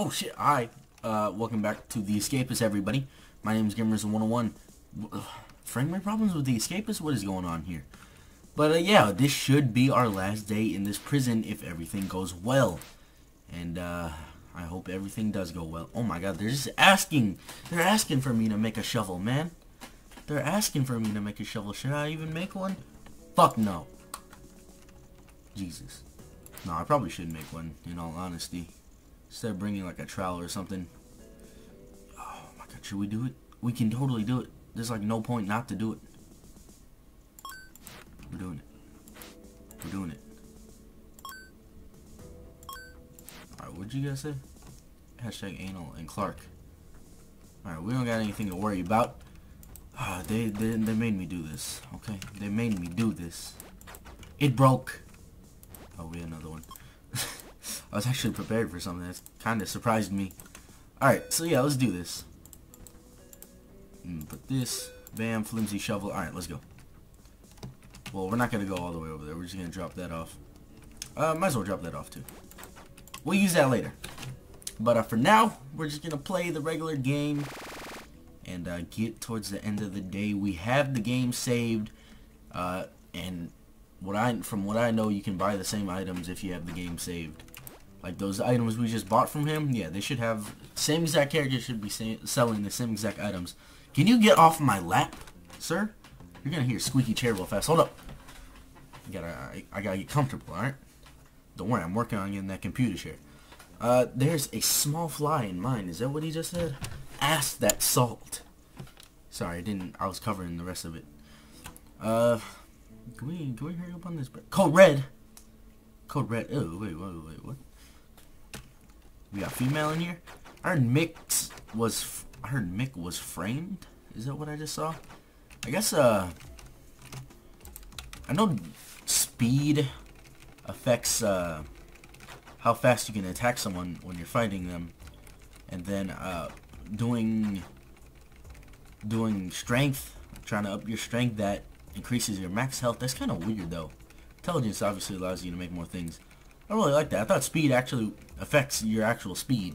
Oh shit, hi. Uh, welcome back to The Escapist, everybody. My name is Gameraiders101. Frame rate problems with The Escapist? What is going on here? But uh, yeah, this should be our last day in this prison if everything goes well. And uh, I hope everything does go well. Oh my god, they're just asking. They're asking for me to make a shovel, man. They're asking for me to make a shovel. Should I even make one? Fuck no. Jesus. No, I probably should make one, in all honesty. Instead of bringing like a trowel or something. Oh my god, should we do it? We can totally do it. There's like no point not to do it. We're doing it. We're doing it. Alright, what'd you guys say? Hashtag anal and Clark. Alright, we don't got anything to worry about. Ah, they, they, they made me do this. Okay, they made me do this. It broke. Oh, we had another one. I was actually prepared for something that kind of surprised me. Alright, so yeah, let's do this. Mm, put this. Bam, flimsy shovel. Alright, let's go. Well, we're not going to go all the way over there. We're just going to drop that off. Uh, might as well drop that off, too. We'll use that later. But uh, for now, we're just going to play the regular game and uh, get towards the end of the day. We have the game saved, uh, and what I from what I know, you can buy the same items if you have the game saved. Like those items we just bought from him, yeah, they should have same exact character should be selling the same exact items. Can you get off my lap, sir? You're gonna hear squeaky chair real fast. Hold up. I gotta, I, gotta get comfortable, alright? Don't worry, I'm working on getting that computer chair. Uh, there's a small fly in mine. Is that what he just said? Ask that salt. Sorry, I didn't, I was covering the rest of it. Uh, can we, can we hurry up on this? Code red. Code red. Oh, wait, wait, wait, what? We got female in here. I heard Mick was, I heard Mick was framed. Is that what I just saw? I guess, uh, I know speed affects, uh, how fast you can attack someone when you're fighting them. And then, uh, doing, doing strength, trying to up your strength, that increases your max health. That's kind of weird, though. Intelligence obviously allows you to make more things. I really like that. I thought speed actually affects your actual speed.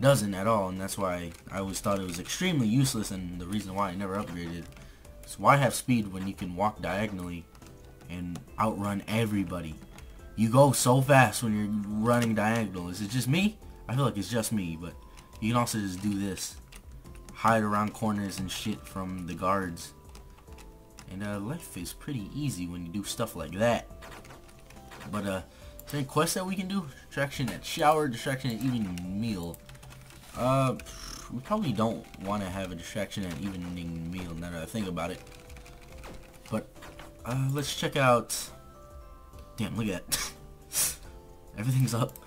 Doesn't at all, and that's why I always thought it was extremely useless, and the reason why I never upgraded. So why have speed when you can walk diagonally and outrun everybody? You go so fast when you're running diagonal. Is it just me? I feel like it's just me, but you can also just do this. Hide around corners and shit from the guards. And uh, life is pretty easy when you do stuff like that. But uh, is there any quests that we can do? Distraction at shower, distraction at evening meal. Uh, we probably don't want to have a distraction at evening meal now that I think about it. But, uh, let's check out... Damn, look at that. Everything's up.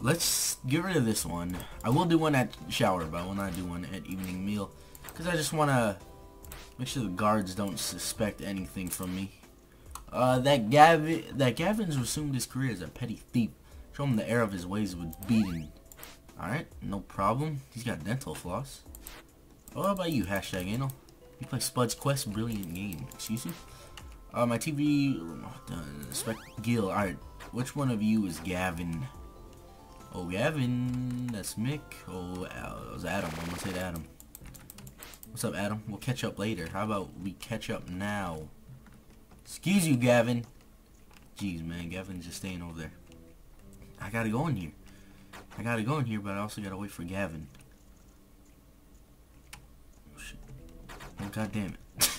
Let's get rid of this one. I will do one at shower, but I will not do one at evening meal. Because I just want to Make sure the guards don't suspect anything from me. Uh, that Gavin, that Gavin's resumed his career as a petty thief. Show him the error of his ways with beating. Alright, no problem. He's got dental floss. What about you, hashtag anal? You play Spud's Quest, brilliant game. Excuse me? Uh, my TV, uh, spec Gil. Alright, which one of you is Gavin? Oh, Gavin, that's Mick. Oh, uh, it was Adam. I'm gonna say Adam. What's up, Adam? We'll catch up later. How about we catch up now? Excuse you, Gavin. Jeez, man. Gavin's just staying over there. I gotta go in here. I gotta go in here, but I also gotta wait for Gavin. Oh, shit. Oh, God damn it.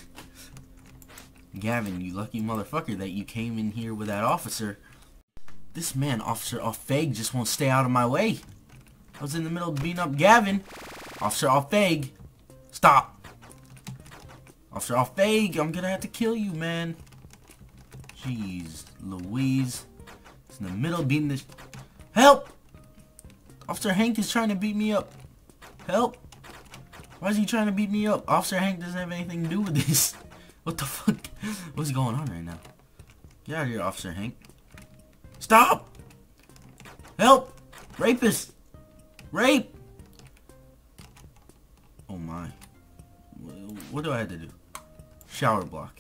Gavin, you lucky motherfucker that you came in here with that officer. This man, Officer Offag, just won't stay out of my way. I was in the middle of beating up Gavin. Officer Offag. Stop! Officer Offag, I'm gonna have to kill you, man. Jeez, Louise. It's in the middle beating this... Help! Officer Hank is trying to beat me up. Help! Why is he trying to beat me up? Officer Hank doesn't have anything to do with this. What the fuck? What's going on right now? Get out of here, Officer Hank. Stop! Help! Rapist! Rape! Oh my. What do I have to do? Shower block.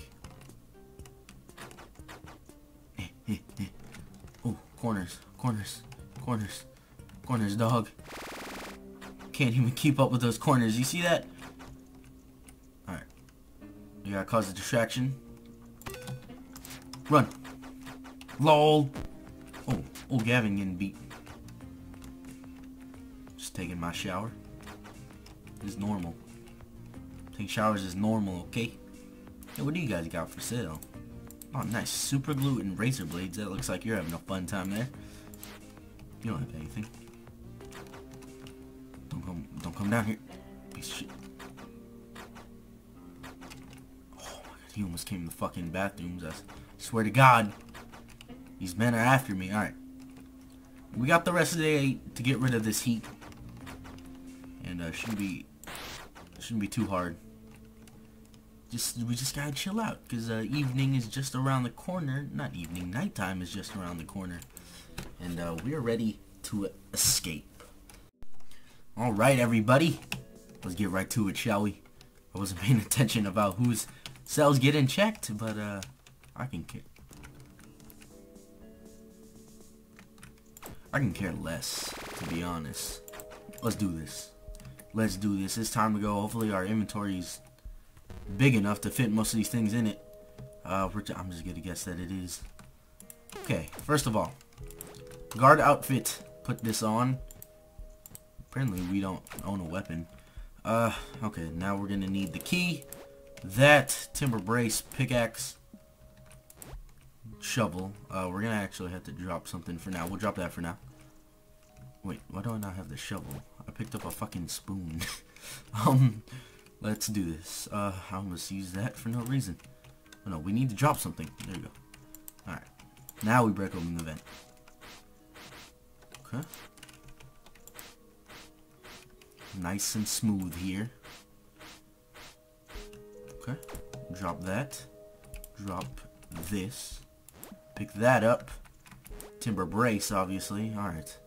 Corners, corners, corners, corners, dog. can't even keep up with those corners. You see that? Alright. You gotta cause a distraction. Run. LOL. Oh, oh, Gavin getting beat. Just taking my shower. It's normal. Take showers is normal, okay? Hey, what do you guys got for sale? Oh, nice. Super glue and razor blades. That looks like you're having a fun time there. You don't have anything. Don't come, don't come down here. Piece of shit. Oh my god, he almost came in the fucking bathrooms. I swear to God. These men are after me. Alright. We got the rest of the day to get rid of this heat. And uh, shouldn't be shouldn't be too hard. Just we just gotta chill out because uh, evening is just around the corner. Not evening, nighttime is just around the corner, and uh, we're ready to escape. All right, everybody, let's get right to it, shall we? I wasn't paying attention about whose cells getting checked, but uh, I can care. I can care less, to be honest. Let's do this. Let's do this. It's time to go. Hopefully our inventory's big enough to fit most of these things in it. Uh, I'm just gonna guess that it is. Okay, first of all, guard outfit. Put this on. Apparently we don't own a weapon. Uh, okay, now we're gonna need the key, that timber brace, pickaxe, shovel. Uh, we're gonna actually have to drop something for now. We'll drop that for now. Wait, why do I not have the shovel? I picked up a fucking spoon. um, let's do this. Uh, I almost used that for no reason. Oh, no, we need to drop something. There you go. Alright. Now we break open the vent. Okay. Nice and smooth here. Okay. Drop that. Drop this. Pick that up. Timber brace, obviously. Alright.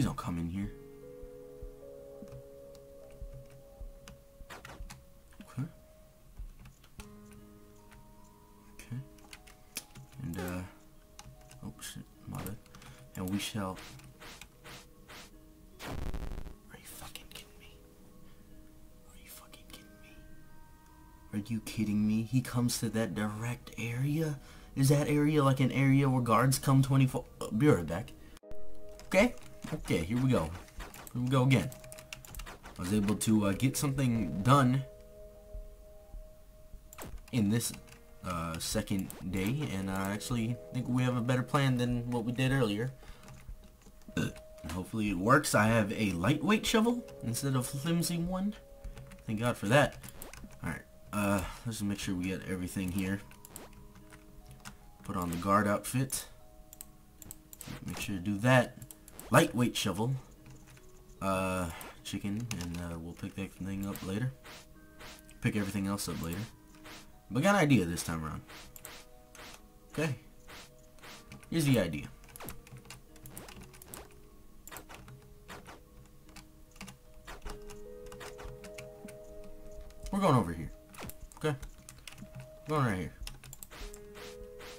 Please don't come in here. Okay. Okay. And, uh... Oh, shit. My bad. And we shall Are you fucking kidding me Are you fucking kidding me Are you kidding me? He comes to that direct area? Is that area like an area where guards come 24... Uh, be right back. Okay. Okay, here we go. Here we go again. I was able to uh, get something done in this uh, second day, and I actually think we have a better plan than what we did earlier. And hopefully it works. I have a lightweight shovel instead of flimsy one. Thank God for that. Alright. Uh, let's make sure we get everything here. Put on the guard outfit. Make sure to do that. Lightweight shovel. Uh, chicken, and uh, we'll pick that thing up later. Pick everything else up later. But got an idea this time around. Okay. Here's the idea. We're going over here. Okay. Going right here.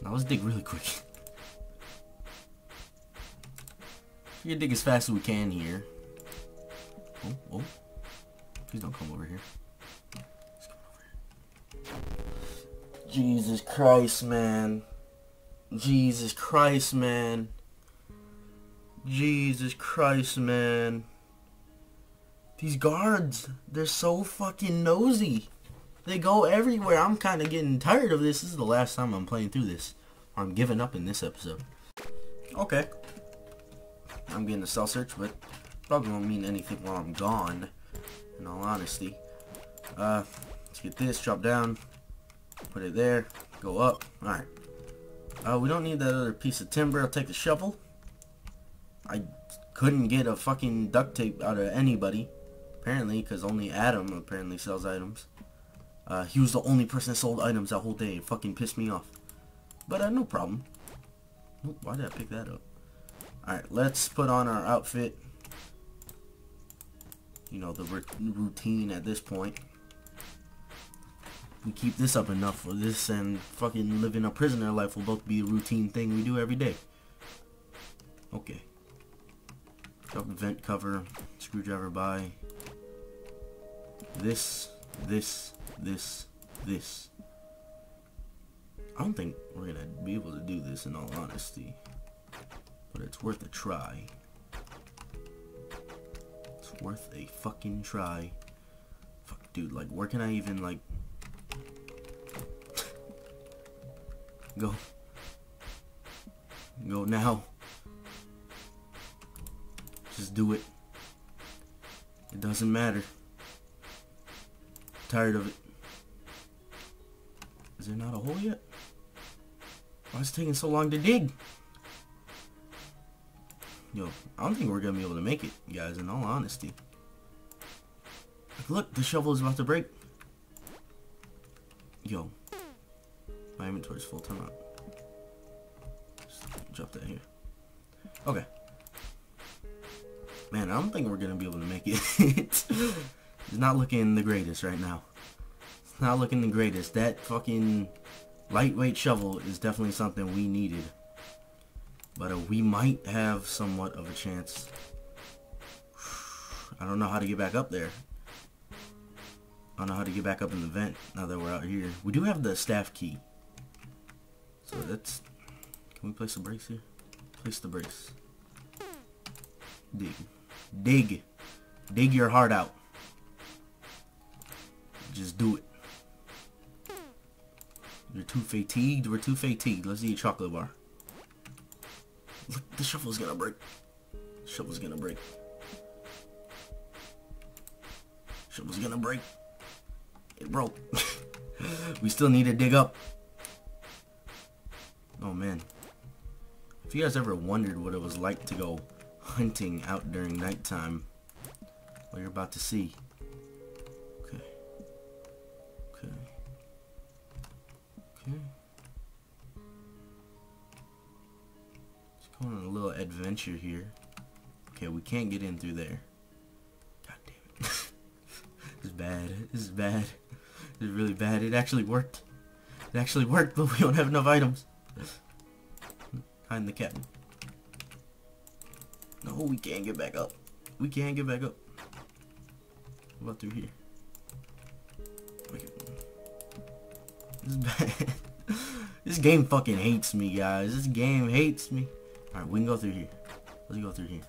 Now let's dig really quick. We're gonna dig as fast as we can here. Oh, oh. Please don't come over here. Over here. Jesus Christ, man. Jesus Christ, man. Jesus Christ, man. These guards, they're so fucking nosy. They go everywhere. I'm kind of getting tired of this. This is the last time I'm playing through this. I'm giving up in this episode. Okay. I'm getting a cell search, but probably won't mean anything while I'm gone. In all honesty. Uh, let's get this. Drop down. Put it there. Go up. Alright. Uh, we don't need that other piece of timber. I'll take the shovel. I couldn't get a fucking duct tape out of anybody. Apparently, because only Adam apparently sells items. Uh, he was the only person that sold items that whole day. It fucking pissed me off. But uh, no problem. why did I pick that up? Alright, let's put on our outfit. You know, the routine at this point. we keep this up enough for this and fucking living a prisoner life will both be a routine thing we do every day. Okay. Vent cover, screwdriver by. This, this, this, this. I don't think we're gonna be able to do this in all honesty. But it's worth a try. It's worth a fucking try. Fuck, dude, like, where can I even, like... Go. Go now. Just do it. It doesn't matter. tired of it. Is there not a hole yet? Why is it taking so long to dig? Yo, I don't think we're gonna be able to make it, you guys, in all honesty. look, the shovel is about to break. Yo. My inventory's full time out. Just drop that here. Okay. Man, I don't think we're gonna be able to make it. it's not looking the greatest right now. It's not looking the greatest. That fucking lightweight shovel is definitely something we needed. But uh, we might have somewhat of a chance. I don't know how to get back up there. I don't know how to get back up in the vent now that we're out here. We do have the staff key. So that's... Can we place the brakes here? Place the brakes. Dig. Dig. Dig your heart out. Just do it. You're too fatigued? We're too fatigued. Let's eat a chocolate bar. Look, the shovel's gonna break. Shovel's gonna break. Shovel's gonna break. It broke. we still need to dig up. Oh man. If you guys ever wondered what it was like to go hunting out during nighttime, what you're about to see. Here. Okay, we can't get in through there. God damn it. this is bad. This is bad. This is really bad. It actually worked. It actually worked, but we don't have enough items. Hide the captain. No, we can't get back up. We can't get back up. What about through here? This this game fucking hates me, guys. This game hates me. Alright, we can go through here. Let's go through here.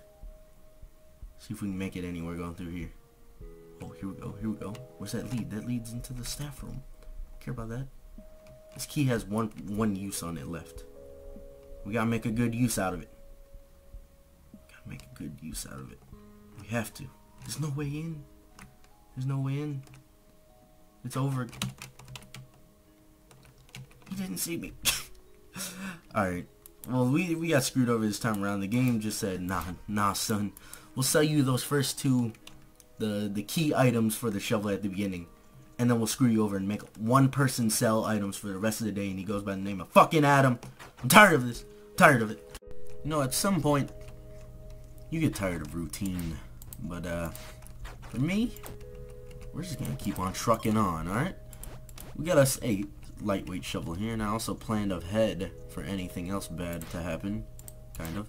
See if we can make it anywhere going through here. Oh, here we go. Here we go. Where's that lead? That leads into the staff room. Care about that? This key has one one use on it left. We gotta make a good use out of it. Gotta make a good use out of it. We have to. There's no way in. There's no way in. It's over. He didn't see me. Alright. Well, we, we got screwed over this time around. The game just said, nah, nah, son. We'll sell you those first two, the, the key items for the shovel at the beginning. And then we'll screw you over and make one person sell items for the rest of the day. And he goes by the name of fucking Adam. I'm tired of this. I'm tired of it. You know, at some point, you get tired of routine. But, uh, for me, we're just gonna keep on trucking on, alright? We got us a lightweight shovel here, and I also planned ahead for anything else bad to happen, kind of.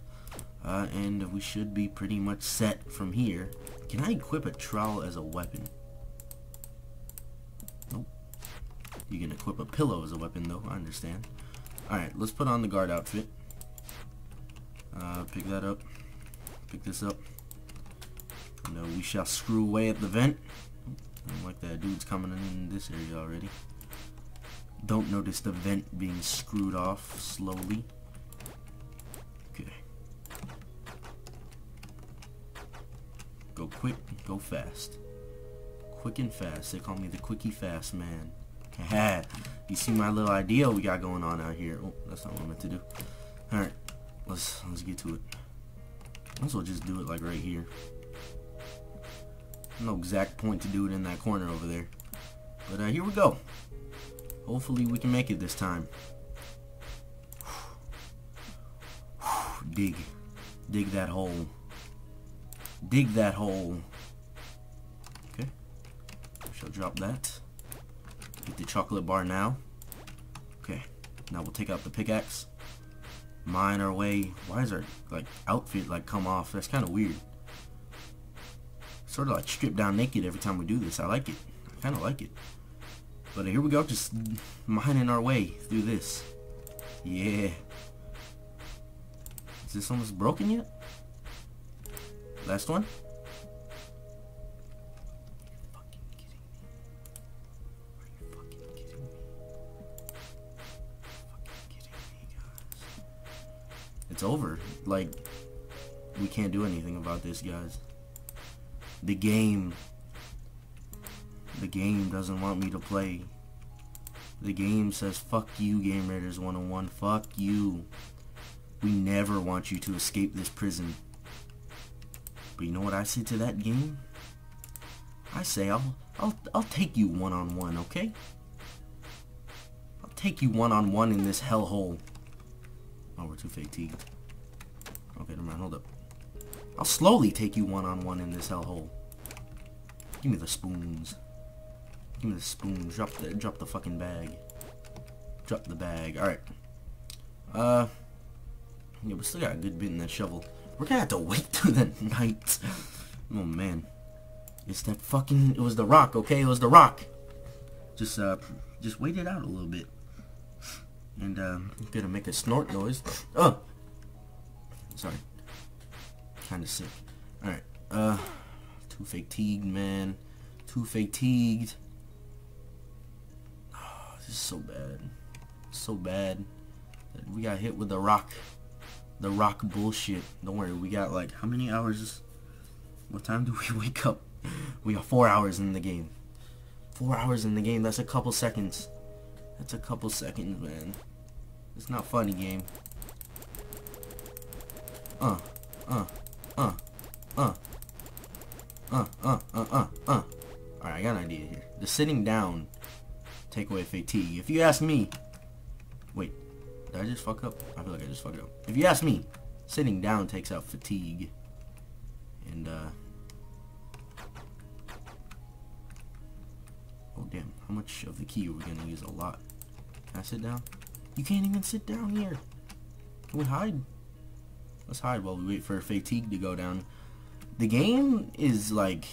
Uh, and we should be pretty much set from here. Can I equip a trowel as a weapon? Nope. You can equip a pillow as a weapon, though, I understand. Alright, let's put on the guard outfit. Uh, pick that up. Pick this up. Uh, we shall screw away at the vent. I don't like that dude's coming in this area already. Don't notice the vent being screwed off slowly. Okay. Go quick, go fast. Quick and fast. They call me the quickie fast man. you see my little idea we got going on out here. Oh, that's not what I meant to do. Alright. Let's let's get to it. Might as well just do it like right here. No exact point to do it in that corner over there. But uh, here we go. Hopefully we can make it this time. Dig. Dig that hole. Dig that hole. Okay. Shall drop that. Get the chocolate bar now. Okay. Now we'll take out the pickaxe. Mine our way. Why is our like outfit like come off? That's kind of weird. Sort of like stripped down naked every time we do this. I like it. I kind of like it. But here we go, just mining our way through this. Yeah. Is this almost broken yet? Last one? It's over. Like, we can't do anything about this, guys. The game the game doesn't want me to play. The game says, fuck you, Game Raiders 101. Fuck you. We never want you to escape this prison. But you know what I say to that game? I say, I'll, I'll, I'll take you one-on-one, -on -one, okay? I'll take you one-on-one -on -one in this hellhole. Oh, we're too fatigued. Okay, never mind, hold up. I'll slowly take you one-on-one -on -one in this hellhole. Give me the spoons. Give me the spoon. Drop the drop the fucking bag. Drop the bag. Alright. Uh Yeah, we still got a good bit in that shovel. We're gonna have to wait through the night. Oh man. It's that fucking it was the rock, okay? It was the rock. Just uh just wait it out a little bit. And uh gonna make a snort noise. Oh sorry. Kinda sick. Alright. Uh too fatigued, man. Too fatigued. Is so bad. So bad. We got hit with the rock. The rock bullshit. Don't worry, we got like, how many hours? What time do we wake up? We got four hours in the game. Four hours in the game, that's a couple seconds. That's a couple seconds, man. It's not funny, game. Uh, uh, uh, uh, uh, uh, uh, uh, uh. Alright, I got an idea here. The sitting down take away fatigue. If you ask me, wait, did I just fuck up? I feel like I just fucked up. If you ask me, sitting down takes out fatigue. And, uh, oh damn, how much of the key are we gonna use? A lot. Can I sit down? You can't even sit down here. Can we hide? Let's hide while we wait for fatigue to go down. The game is like,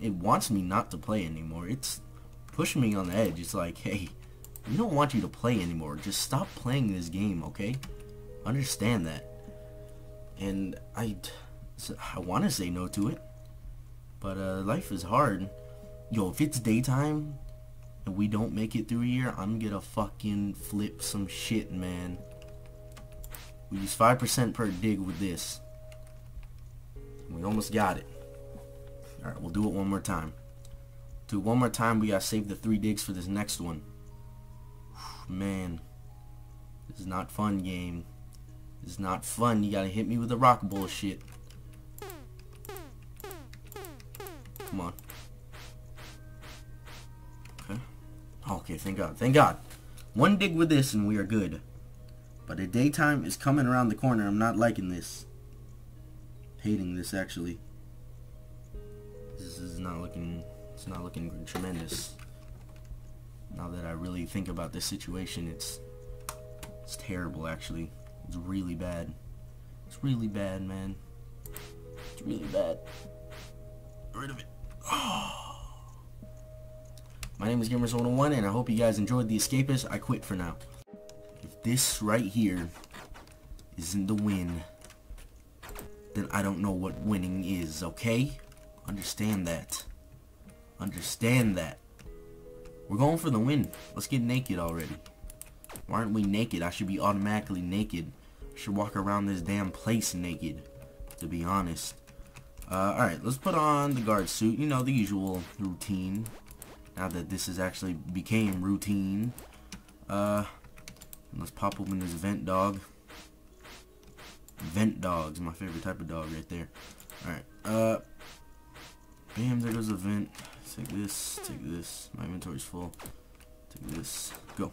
it wants me not to play anymore. It's pushing me on the edge. It's like, hey, we don't want you to play anymore. Just stop playing this game, okay? Understand that. And I, I want to say no to it, but uh, life is hard. Yo, if it's daytime and we don't make it through here, I'm gonna fucking flip some shit, man. We use 5% per dig with this. We almost got it. Alright, we'll do it one more time. Do one more time. We gotta save the three digs for this next one. Man. This is not fun, game. This is not fun. You gotta hit me with the rock bullshit. Come on. Okay. Okay, thank God. Thank God. One dig with this and we are good. But the daytime is coming around the corner. I'm not liking this. Hating this, actually. This is not looking it's not looking tremendous. Now that I really think about this situation, it's it's terrible actually. It's really bad. It's really bad, man. It's really bad. Get rid of it. My name is Gameraiders101 and I hope you guys enjoyed The Escapist. I quit for now. If this right here isn't the win, then I don't know what winning is, okay? Understand that. Understand that. We're going for the win. Let's get naked already. Why aren't we naked? I should be automatically naked. I should walk around this damn place naked, to be honest. Uh, alright, let's put on the guard suit. You know, the usual routine. Now that this has actually became routine. Uh, let's pop open this vent dog. Vent dog's is my favorite type of dog right there. Alright, uh, bam, there goes the vent. Take this, take this. My inventory's full. Take this. Go.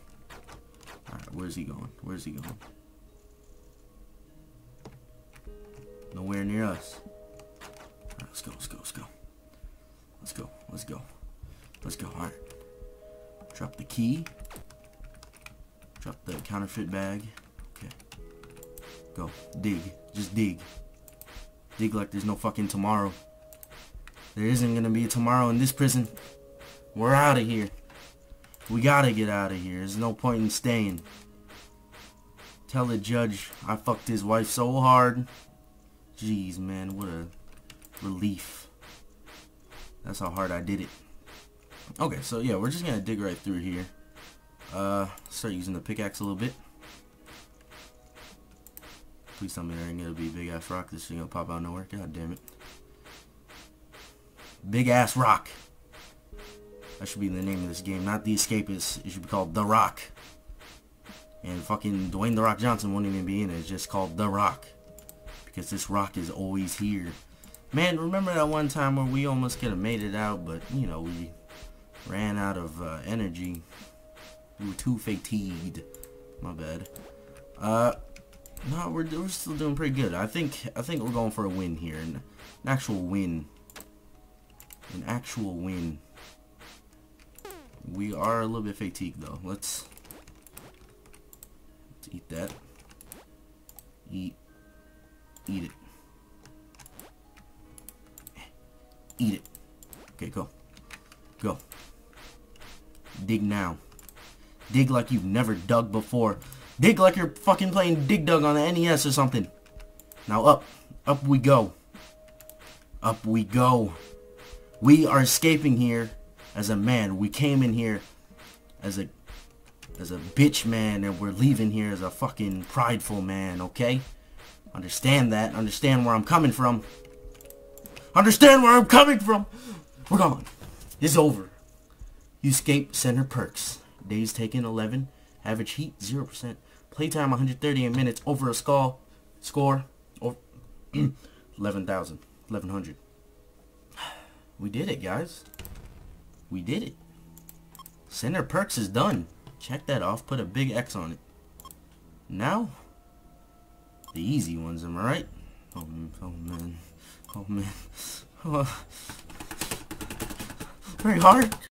Alright, where's he going? Where's he going? Nowhere near us. Alright, let's go, let's go, let's go. Let's go, let's go. Let's go, alright. Drop the key. Drop the counterfeit bag. Okay. Go. Dig. Just dig. Dig like there's no fucking tomorrow. There isn't gonna be a tomorrow in this prison. We're out of here. We gotta get out of here. There's no point in staying. Tell the judge I fucked his wife so hard. Jeez, man, what a relief. That's how hard I did it. Okay, so yeah, we're just gonna dig right through here. Uh, start using the pickaxe a little bit. Please tell me there ain't gonna be big ass rock. This thing gonna pop out nowhere. God damn it. Big ass rock. That should be the name of this game, not The Escapist. It should be called The Rock. And fucking Dwayne The Rock Johnson won't even be in it. It's just called The Rock. Because this rock is always here. Man, remember that one time where we almost could have made it out, but, you know, we ran out of uh, energy. We were too fatigued. My bad. Uh, no, we're, we're still doing pretty good. I think I think we're going for a win here. An, an actual win. An actual win. We are a little bit fatigued though. Let's, let's eat that. Eat. Eat it. Eat it. Okay, go. Go. Dig now. Dig like you've never dug before. Dig like you're fucking playing Dig Dug on the NES or something. Now up. Up we go. Up we go. We are escaping here as a man. We came in here as a as a bitch man and we're leaving here as a fucking prideful man, okay? Understand that. Understand where I'm coming from. Understand where I'm coming from. We're gone. It's over. You escape center perks. Days taken 11. Average heat 0%. Playtime 130 minutes over a skull. Score over 11,000. 1100. We did it, guys. We did it. Center perks is done. Check that off. Put a big X on it. Now, the easy ones, am I right? Oh, oh man. Oh man. Very hard.